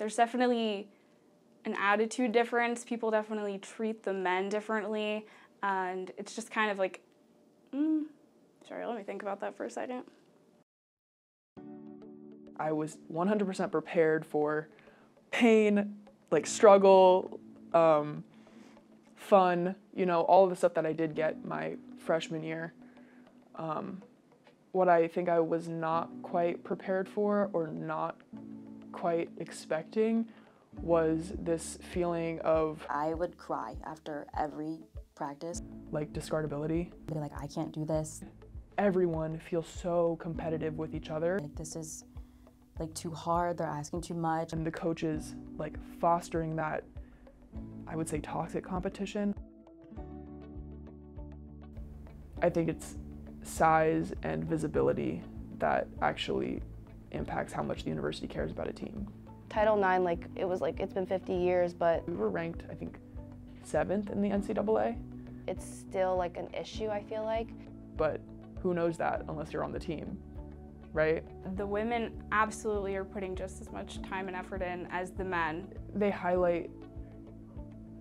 there's definitely an attitude difference. People definitely treat the men differently, and it's just kind of like, mm, sorry, let me think about that for a second. I was 100% prepared for pain, like struggle, um, fun, you know, all of the stuff that I did get my freshman year. Um, what I think I was not quite prepared for or not quite expecting was this feeling of I would cry after every practice. like discardability. Be like, I can't do this. Everyone feels so competitive with each other Like this is like too hard. They're asking too much. and the coaches like fostering that I would say toxic competition. I think it's size and visibility that actually impacts how much the university cares about a team. Title IX, like it was like it's been 50 years, but We were ranked, I think, seventh in the NCAA, it's still like an issue. I feel like. but who knows that unless you're on the team, right? The women absolutely are putting just as much time and effort in as the men. They highlight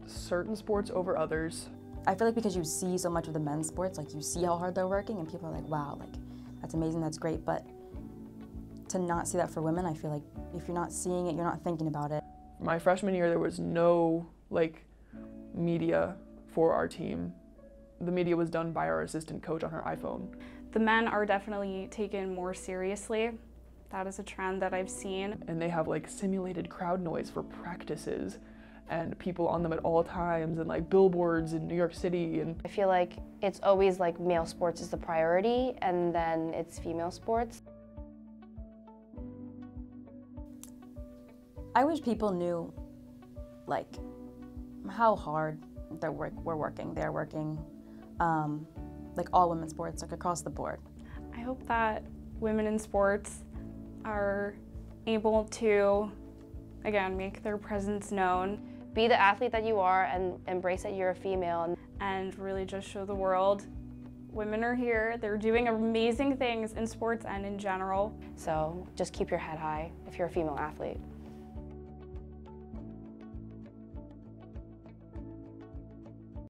certain sports over others. I feel like because you see so much of the men's sports, like you see how hard they're working, and people are like, wow, like that's amazing, that's great. But to not see that for women, I feel like if you're not seeing it, you're not thinking about it. My freshman year, there was no like media for our team. The media was done by our assistant coach on her iPhone. The men are definitely taken more seriously. That is a trend that I've seen. and they have like simulated crowd noise for practices and people on them at all times and like billboards in New York City and I feel like it's always like male sports is the priority, and then it's female sports. I wish people knew, like, how hard they're work, we're working. They're working, um, like all women's sports, like across the board. I hope that women in sports are able to, again, make their presence known Be the athlete that you are, and embrace that you're a female. And and really just show the world women are here. They're doing amazing things in sports and in general. so just keep your head high if you're a female athlete.